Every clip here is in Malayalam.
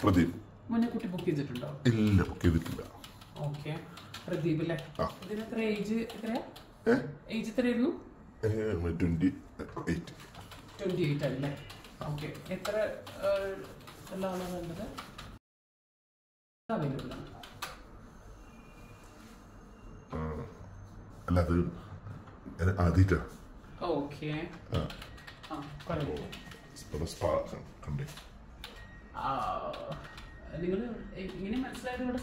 പ്രദീപ്. മുന്നേ കുട്ടി ബുക്ക് ചെയ്തിട്ടുണ്ടോ? ഇല്ല ബുക്ക് ചെയ്തിട്ടില്ല. ഓക്കെ പ്രദീപ് അല്ലേ. ഏജ് എത്ര ഏജ് എത്രയാ? ഏ? ഏജ് എത്രയായിരുന്നു? ട്വന്റി എയ്റ്റ് ട്വന്റി എയ്റ്റ് അല്ലേ ഓക്കെ എത്ര എല്ലാമാണ് വേണ്ടത്? അവൈലബിൾ ആണ്. അല്ല അത് ആദ്യമായിട്ടാ. ഓക്കെ ആ. പറയൂ. സ്പാ കണ്ടേ. നിങ്ങൾ ഇങ്ങനെ മനസ്സിലായത് ഇവിടെ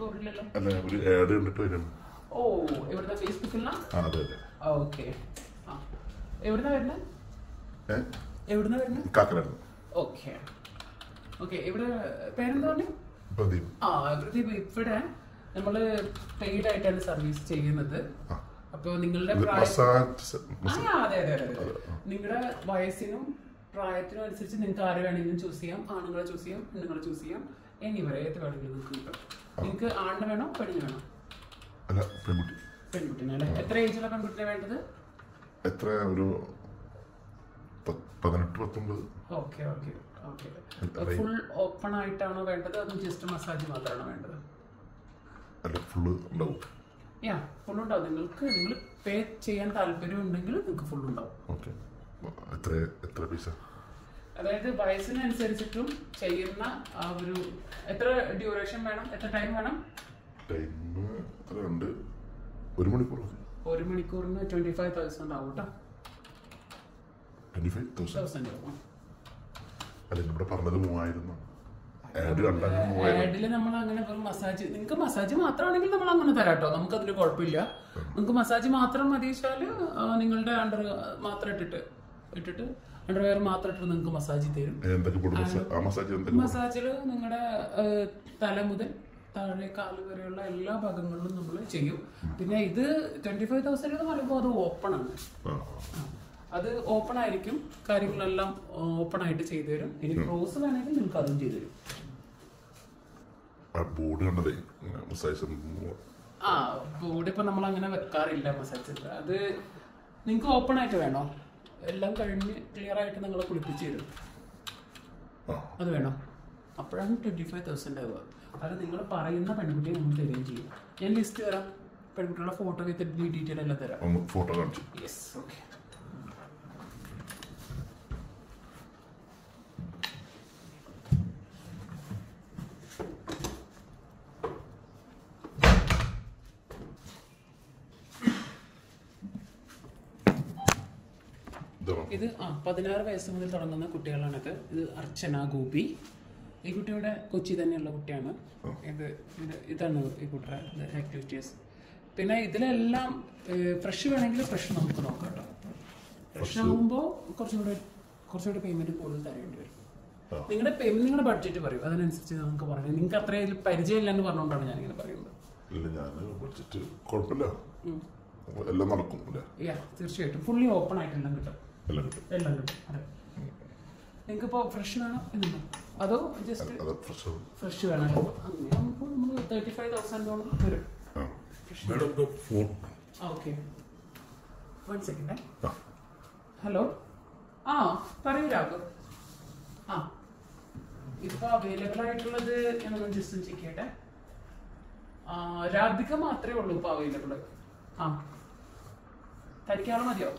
പോയില്ലല്ലോ അല്ല ഒരു ആഡ് കണ്ടിട്ട് ഓ ഇവിടുത്തെ ഫേസ്ബുക്കിലാണ് ആ അതെ അതെ. ഓക്കെ. ആ എവിടുന്നാ വരുന്നത് ഏ? എവിടുന്നാ വരുന്നത് കാക്കനായിരുന്നു ഓക്കെ. ഓക്കെ ഇവിടെ പേരെന്താ പറഞ്ഞു? പ്രദീപ്. ആ പ്രദീപ് ഇവിടെ നമ്മൾ പെയ്ഡ് ആയിട്ടാണ് സർവീസ് ചെയ്യുന്നത്. അപ്പോൾ നിങ്ങളുടെ ഇത് പ്രായം മസാജ് അതെ അതെ അതെ അതെ. നിങ്ങളുടെ വയസ്സിനും പ്രായത്തിനും അനുസരിച്ച് നിങ്ങൾക്ക് ആരെ വേണമെങ്കിലും ചൂസ് ചെയ്യാം. ആണുങ്ങളെ ചൂസ് ചെയ്യാം പെണ്ണുങ്ങളെ ചൂസ് ചെയ്യാം. എനിവരെ ഏത് വേണമെങ്കിലും നിങ്ങൾക്ക് കിട്ടും. നിങ്ങൾക്ക് ആണിനെ വേണോ പെണ്ണിന് വേണോ? അല്ല പെൺകുട്ടി. പെൺകുട്ടിനെ അല്ലേ? എത്ര ഏജിലുള്ള പെൺകുട്ടിനെ വേണ്ടത്? എത്ര? ഒരു പതിനെട്ട് പത്തൊമ്പത്. Okay okay okay full open ആയിട്ടാണോ വേണ്ടത്? അതോ ജസ്റ്റ് മസാജ് മാത്രമാണോ വേണ്ടത്? അല്ല ഫുൾ ഉണ്ടാവും. യാ ഫുൾ ഉണ്ടാവും. നിങ്ങൾക്ക് നിങ്ങൾ പേ ചെയ്യാൻ താല്പര്യം ഉണ്ടെങ്കിൽ നിങ്ങൾക്ക് ഫുൾ ഉണ്ടാവും. ഓക്കെ എത്ര എത്ര പൈസ? അതായത് വയസ്സിനനുസരിച്ചിട്ടും ചെയ്യുന്ന ആ ഒരു എത്ര ഡ്യൂറേഷൻ വേണം? എത്ര ടൈം വേണം? ടൈം എത്ര ഒരു മണിക്കൂർ ഒരു മണിക്കൂറിന് ട്വന്റി ഫൈവ് തൗസൻഡ് ആവും കേട്ടോ ട്വന്റി ഫൈവ് തൗസൻഡ് അല്ല ഇവിടെ പറഞ്ഞത് മൂവായിരം ആഡ് കണ്ടാൽ മൂവായിരം. ആഡിൽ നമ്മൾ അങ്ങനെ വെറും മസാജ് നിങ്ങൾക്ക് മസാജ് മാത്രമാണെങ്കിൽ നമ്മൾ അങ്ങനെ തരാം കേട്ടോ നമുക്ക് അതിന് കുഴപ്പമില്ല നിങ്ങൾക്ക് മസാജ് മാത്രം മതി നിങ്ങളുടെ അണ്ടർ മാത്രം ഇട്ടിട്ട് ഇട്ടിട്ട് അണ്ടർവെയർ മാത്രം ഇട്ടിട്ട് നിങ്ങൾക്ക് മസാജ് തരും. മസാജിൽ മസാജിൽ നിങ്ങളുടെ തല മുതൽ താഴെ കാൽ വരെയുള്ള എല്ലാ ഭാഗങ്ങളിലും നമ്മൾ ചെയ്യും. പിന്നെ ഇത് ട്വന്റി ഫൈവ് തൗസൻഡ് എന്ന് പറയുമ്പോൾ അത് ഓപ്പൺ ആണ്. അത് ഓപ്പൺ ആയിരിക്കും. കാര്യങ്ങളെല്ലാം ഓപ്പൺ ആയിട്ട് ചെയ്തു തരും. ഇനി ക്ലോസ് വേണമെങ്കിൽ നിങ്ങൾക്ക് അതും ചെയ്തു തരും. ബോർഡ് കണ്ടതേ മസാജ് ആ ബോഡി ഇപ്പൊ നമ്മൾ അങ്ങനെ വെക്കാറില്ല മസാജ് അത് നിങ്ങൾക്ക് ഓപ്പൺ ആയിട്ട് വേണോ? എല്ലാം കഴിഞ്ഞ് ക്ലിയർ ആയിട്ട് നിങ്ങളെ കുളിപ്പിച്ച് തരും. അത് വേണോ? അപ്പോഴാണ് ട്വന്റി ഫൈവ് തൗസൻഡ് ആവുക. അത് നിങ്ങൾ പറയുന്ന പെൺകുട്ടിയെ നമ്മൾ തരുകയും ചെയ്യും ഞാൻ ലിസ്റ്റ് തരാം. പെൺകുട്ടികളുടെ ഫോട്ടോ വിത്ത് ഡീറ്റെയിൽ എല്ലാം തരാം. ഫോട്ടോ കാണിച്ചു. യെസ് ഓക്കെ ഇതാണോ ഇത് ആ പതിനാറ് വയസ്സ് മുതൽ തുടങ്ങുന്ന കുട്ടികളാണിത്. ഇത് അർച്ചന ഗോപി. ഈ കുട്ടിയുടെ കൊച്ചി തന്നെയുള്ള കുട്ടിയാണ്. ഇത് ഇത് ഇതാണ് ഈ കുട്ടിയുടെ ആക്ടിവിറ്റീസ് പിന്നെ ഇതിലെല്ലാം ഫ്രഷ് വേണമെങ്കിൽ ഫ്രഷ് നമുക്ക് നോക്കാം കേട്ടോ. ഫ്രഷ് ആകുമ്പോൾ കുറച്ചുകൂടെ കുറച്ചുകൂടെ പേയ്മെന്റ് കൂടുതൽ തരേണ്ടി വരും. നിങ്ങളുടെ നിങ്ങളുടെ ബഡ്ജറ്റ് പറയും. അതിനനുസരിച്ച് നമുക്ക് പറയാം. നിങ്ങൾക്ക് അത്രയും പരിചയമില്ല എന്ന് പറഞ്ഞുകൊണ്ടാണ് ഞാൻ ഇങ്ങനെ പറയുന്നത്. ഇല്ല ഞാൻ ബഡ്ജറ്റ് കുഴപ്പമില്ല. എല്ലാം നടക്കും തീർച്ചയായിട്ടും. ഫുള്ളി ഓപ്പൺ ആയിട്ടെല്ലാം കിട്ടും. എല്ലാം കിട്ടും. എല്ലാം കിട്ടും. അതെ. നിങ്ങൾക്ക് ഇപ്പോൾ ഫ്രഷ് വേണം? എന്നുണ്ടോ അതോ ജസ്റ്റ് ഫ്രഷ് ഫ്രഷ് വേണം? അങ്ങനെയാകുമ്പോൾ നമ്മൾ തേർട്ടി ഫൈവ് തൗസൻഡോളം വരും. ഓക്കെ വൺ സെക്കൻഡ് ഹലോ ആ പറയൂ രാഘവ്. ആ. ഇപ്പോൾ അവൈലബിൾ ആയിട്ടുള്ളത് ഞാനൊന്ന് ജസ്റ്റ് ചെക്ക് ചെയ്യട്ടെ. രാധിക മാത്രമേ ഉള്ളൂ ഇപ്പോൾ അവൈലബിൾ ആ. തനിക്കാൾ മതിയോ?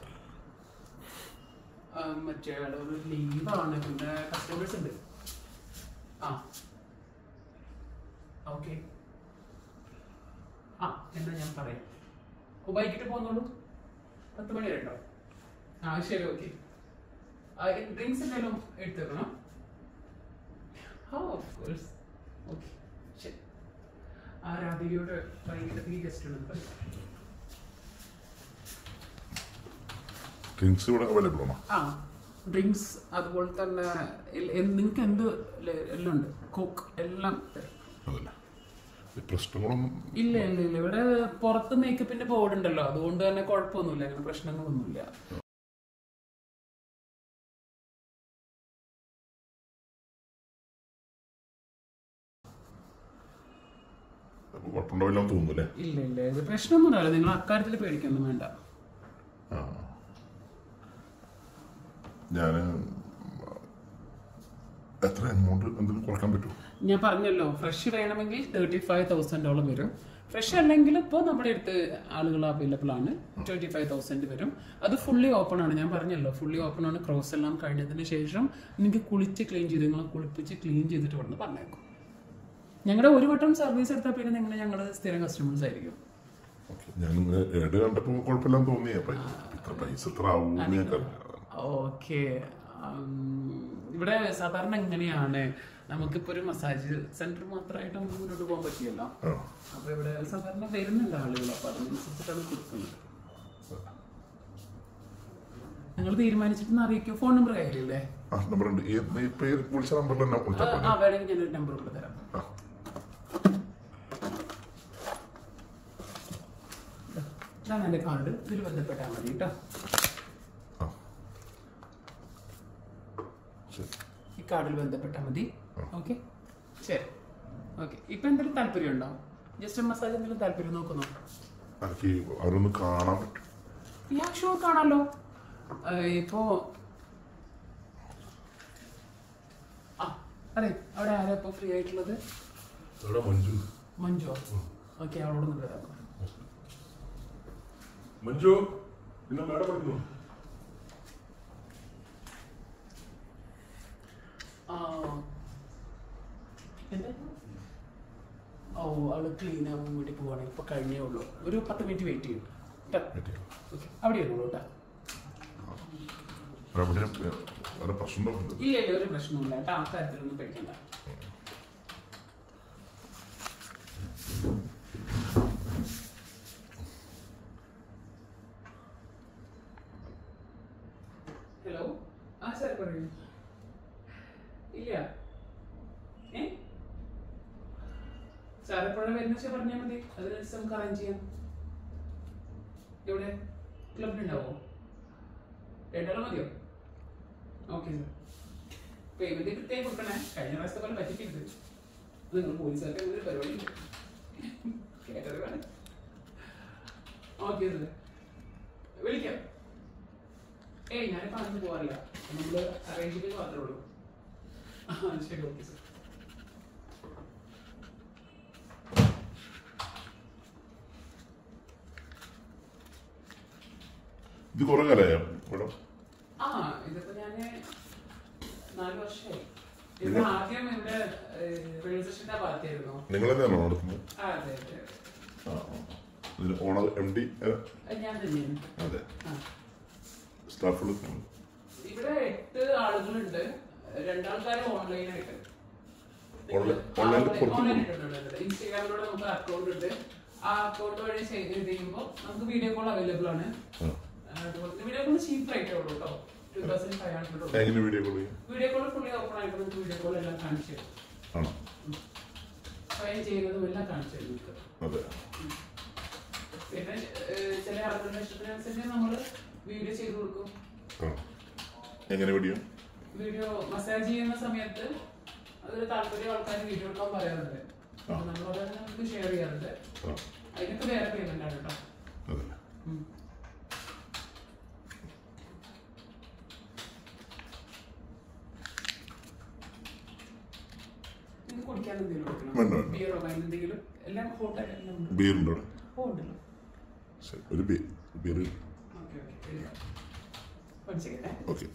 മറ്റേ ഒരു ലീവാണ് പിന്നെ കസ്റ്റമേഴ്സ് ഉണ്ട്. ആ. ഓക്കെ ആ എന്നാ ഞാൻ പറയാം. ബൈക്കിട്ട് പോകുന്നുള്ളൂ? പത്ത് മണി വരെ ആ ശരി ഓക്കെ ഡ്രിങ്ക്സ് എന്തെങ്കിലും എടുത്തേക്കണം. കോഴ്സ് ഓക്കെ ശരി. ആ രാധികയോട് വൈകിട്ടത്തേക്ക് ഗസ്റ്റ് ഉണ്ടെന്ന് പറയും ഡ്രിങ്ക്സ് ഇവിടെ അവൈലബിൾ ആണോ? ആ ഡ്രിങ്ക്സ് അതുപോലെ തന്നെ നിങ്ങൾക്ക് എന്ത് എല്ലാം ഉണ്ട് കോക്ക് എല്ലാം. അതല്ല. പ്രശ്നങ്ങളൊന്നും ഇല്ല ഇല്ല ഇല്ല. ഇവിടെ പുറത്ത് മേക്കപ്പിന്റെ ബോർഡ് ഉണ്ടല്ലോ. അതുകൊണ്ട് തന്നെ കുഴപ്പമൊന്നുമില്ല. അങ്ങനെ പ്രശ്നങ്ങളൊന്നുമില്ല. തോന്നുന്നു ഇല്ല ഇല്ല. ഇത് പ്രശ്നമൊന്നുമില്ല. നിങ്ങൾ അക്കാര്യത്തിൽ പേടിക്കൊന്നും വേണ്ട. ഞാൻ എത്ര എമൗണ്ട് എന്തെങ്കിലും കുറയ്ക്കാൻ പറ്റുമോ? ഞാൻ പറഞ്ഞല്ലോ ഫ്രഷ് വേണമെങ്കിൽ തേർട്ടി ഫൈവ് തൗസൻഡ് ഡോളർ വരും. ഫ്രഷ് അല്ലെങ്കിൽ ഇപ്പോൾ നമ്മുടെ അടുത്ത് ആളുകൾ അവൈലബിൾ ആണ്. ട്വന്റി ഫൈവ് തൗസൻഡ് വരും. അത് ഫുള്ളി ഓപ്പൺ ആണ്. ഞാൻ പറഞ്ഞല്ലോ ഫുള്ളി ഓപ്പൺ ആണ്. ക്രോസ് എല്ലാം കഴിഞ്ഞതിന് ശേഷം നിങ്ങൾക്ക് കുളിച്ച് ക്ലീൻ ചെയ്ത് നിങ്ങൾ കുളിപ്പിച്ച് ക്ലീൻ ചെയ്തിട്ട് വന്ന് പറഞ്ഞേക്കും. ഞങ്ങളുടെ ഒരു വട്ടം സർവീസ് എടുത്താൽ പിന്നെ നിങ്ങൾ ഞങ്ങളുടെ സ്ഥിരം കസ്റ്റമേഴ്സ് ആയിരിക്കും. ഓക്കെ. ഞാൻ ഏഡ് കണ്ടപ്പോൾ കുഴപ്പമില്ലാന്ന് തോന്നി അപ്പം ഇത്ര പൈസ ഇത്ര ആവും. ഓക്കെ. ഇവിടെ സാധാരണ എങ്ങനെയാണ്? നമുക്കിപ്പോ ഒരു മസാജ് സെന്റർ മാത്രമായിട്ട് നമുക്ക് മുന്നോട്ട് പോകാൻ പറ്റില്ല അപ്പൊ ഇവിടെ സാധാരണ വരുന്നില്ല ആളുകൾ അപ്പൊ അതിനനുസരിച്ചിട്ടാണ് കൊടുക്കുന്നത്. നിങ്ങൾ തീരുമാനിച്ചിട്ട് അറിയിക്കോ? ഫോൺ നമ്പർ കാര്യമില്ലേ നമ്പർ ഉണ്ട് വിളിച്ച നമ്പറിൽ തന്നെ വേണമെങ്കിൽ ഞാൻ നമ്പർ കൂടെ തരാം. ആ. ഇതാണ് എന്റെ കാർഡ്. ഇതിൽ ബന്ധപ്പെട്ടാൽ മതി കേട്ടോ ആ ശരി ഈ കാർഡിൽ ബന്ധപ്പെട്ടാൽ മതി. ഓക്കെ? ശരി. ഓക്കെ. ഇപ്പൊ എന്തെങ്കിലും താല്പര്യം ഉണ്ടോ ജസ്റ്റ് മസാജ് എന്തെങ്കിലും താല്പര്യം നോക്കുന്നോ? എനിക്ക് അവരൊന്ന് കാണാൻ പറ്റും. യാ ഷോ കാണാലോ. ഇപ്പോ അതെ അവിടെ ആരാ ഇപ്പൊ ഫ്രീ ആയിട്ടുള്ളത്? മഞ്ജു. മഞ്ജു. ഓക്കെ അവളോട് ഒന്ന് വരാം. മഞ്ജു പിന്നെ മേഡം പഠിക്കുന്നു ആ എന്താ ഓ അവൾ ക്ലീൻ ആവാൻ വേണ്ടി പോവാണ്. ഇപ്പൊ കഴിഞ്ഞേ ഉള്ളൂ. ഒരു പത്ത് മിനിറ്റ് വെയിറ്റ് ചെയ്യും. കേട്ടോ അവിടെ ഇരുന്നോളൂ കേട്ടോ അവിടെ വേറെ പ്രശ്നമുണ്ടോ ഇല്ല ഇല്ല ഒരു പ്രശ്നമില്ല കേട്ടോ ആ കാര്യത്തിലൊന്നും പേടിക്കണ്ട. ഹലോ ആ സാർ പറയൂ ഇല്ല ഏ എപ്പോഴാണ് വെച്ചാൽ പറഞ്ഞാൽ മതി അതിനനുസരിച്ച് നമുക്ക് അറേഞ്ച് ചെയ്യാം. എവിടെ? ക്ലബിലുണ്ടാവോ? രണ്ടാളും മതിയോ? ഓക്കെ സാർ പേയ്മെന്റ് കൃത്യമായി കൊടുക്കണേ. കഴിഞ്ഞ പ്രാവശ്യത്തെ പോലെ പറ്റിക്കരുത്. നിങ്ങൾ പോലീസുകാർക്ക് അങ്ങനെ പരിപാടി ഓക്കെ സാർ വിളിക്കാം. ഏയ് ഞാനിപ്പോൾ അങ്ങനെ പോകാറില്ല നമ്മൾ അറേഞ്ച് ചെയ്ത് മാത്രമേ ഉള്ളൂ. ശരി ഓക്കെ സാർ ഇത് കുറെ കാലമായോ മേഡം ആ ഇതിപ്പോ ഞാൻ നാല് വർഷമായി ഇത് ആദ്യം ഇവിടെ റെയിൽവേ സ്റ്റേഷന്റെ ഭാഗത്തായിരുന്നു. നിങ്ങൾ തന്നെയാണോ നടത്തുന്നത്? ആ അതെ അതെ. ഓണർ എം ഡി അതെ. സ്റ്റാഫ് ഇവിടെ എട്ട് ആളുകളുണ്ട്. രണ്ടാൾക്കാർ ഓൺലൈനായിട്ട്. ഇൻസ്റ്റാഗ്രാമിലൂടെ നമുക്ക് അക്കൗണ്ട് ഉണ്ട്. ആ അക്കൗണ്ട് വഴി ചെയ്ത് കഴിയുമ്പോൾ നമുക്ക് വീഡിയോ കോൾ അവൈലബിൾ ആണ്. വീഡിയോ കോൾ ചീപ്പ് റേറ്റേ ഉള്ളൂ കേട്ടോ ടു തൗസൻഡ് ഫൈവ് ഹൺഡ്രഡ് എങ്ങനെ video call video call fully open ആയിട്ട് നമുക്ക് വീഡിയോ കോൾ എല്ലാം കാണിച്ചു തരും. സ്വയം ചെയ്യുന്നതും എല്ലാം കാണിച്ചു തരും അതെ. പിന്നെ ചില ആളുകളുടെ ഇഷ്ടത്തിനനുസരിച്ച് നമ്മൾ വീഡിയോ ചെയ്ത് കൊടുക്കും. എങ്ങനെ വീഡിയോ വീഡിയോ മസാജ് ചെയ്യുന്ന സമയത്ത് അതൊരു താല്പര്യം ആൾക്കാർ വീഡിയോ എടുക്കാൻ പറയാറുണ്ട്. നമ്മളത് നമുക്ക് ഷെയർ ചെയ്യാറുണ്ട്. അതിനൊക്കെ വേറെ പേയ്മെന്റ് ആണ് കേട്ടോ ബിയറുണ്ടോ? ശരി ഒരു ബിയർ ബിയർ. ഓക്കെ.